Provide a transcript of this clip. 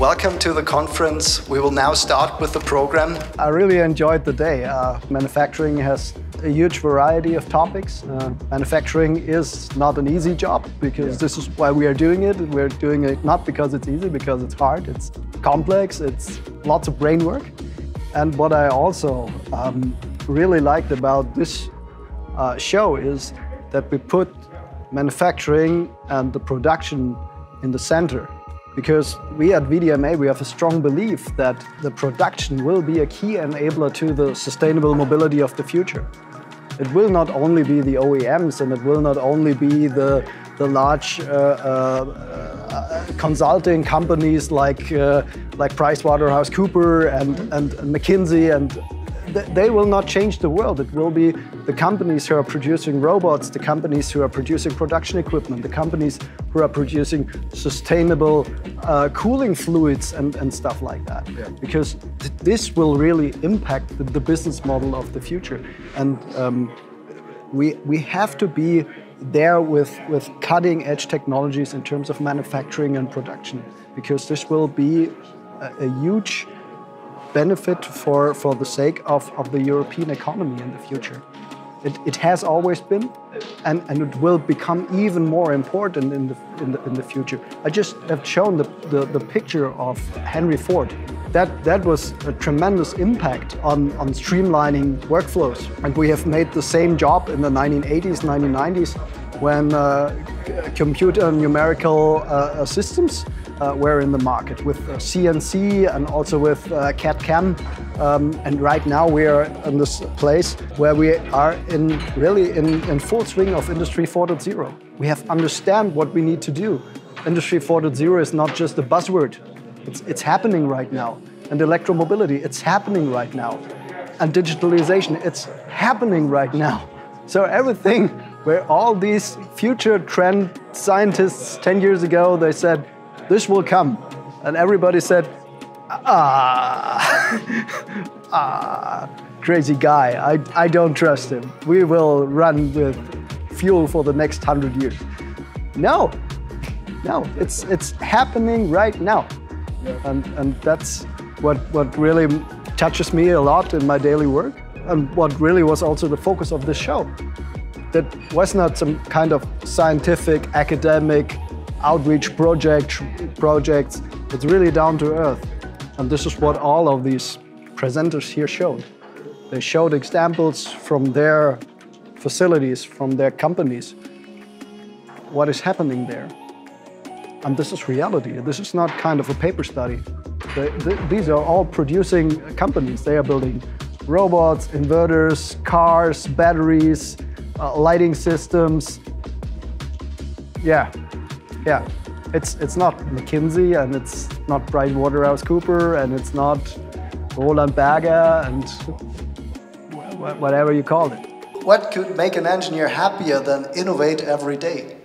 Welcome to the conference. We will now start with the program. I really enjoyed the day. Uh, manufacturing has a huge variety of topics. Uh, manufacturing is not an easy job because this is why we are doing it. We're doing it not because it's easy, because it's hard, it's complex, it's lots of brain work. And what I also um, really liked about this uh, show is that we put manufacturing and the production in the center. Because we at VDMA, we have a strong belief that the production will be a key enabler to the sustainable mobility of the future. It will not only be the OEMs and it will not only be the, the large uh, uh, consulting companies like, uh, like PricewaterhouseCooper and, and McKinsey and they will not change the world. It will be the companies who are producing robots, the companies who are producing production equipment, the companies who are producing sustainable uh, cooling fluids and, and stuff like that. Yeah. Because th this will really impact the, the, business model of the future. And um, we, we have to be there with, with cutting edge technologies in terms of manufacturing and production, because this will be a, a huge benefit for, for the sake of, of the European economy in the future. It, it has always been, and, and it will become even more important in the, in the, in the future. I just have shown the, the, the picture of Henry Ford. That, that was a tremendous impact on, on streamlining workflows. And we have made the same job in the 1980s, 1990s, when uh, computer numerical uh, systems uh, were in the market with CNC uh, and also with uh, CAD-CAM. Um, and right now we are in this place where we are in really in, in full swing of Industry 4.0. We have understand what we need to do. Industry 4.0 is not just a buzzword. It's, it's happening right now. And electromobility, it's happening right now. And digitalization, it's happening right now. So everything where all these future trend scientists 10 years ago, they said, this will come. And everybody said, ah, ah, crazy guy, I, I don't trust him. We will run with fuel for the next hundred years. No, no, it's, it's happening right now. And, and that's what, what really touches me a lot in my daily work and what really was also the focus of this show. That was not some kind of scientific, academic, outreach project, projects. It's really down to earth. And this is what all of these presenters here showed. They showed examples from their facilities, from their companies, what is happening there. And this is reality. This is not kind of a paper study. They, these are all producing companies. They are building robots, inverters, cars, batteries, uh, lighting systems. Yeah, yeah, it's it's not McKinsey and it's not PricewaterhouseCooper and it's not Roland Berger and whatever you call it. What could make an engineer happier than innovate every day?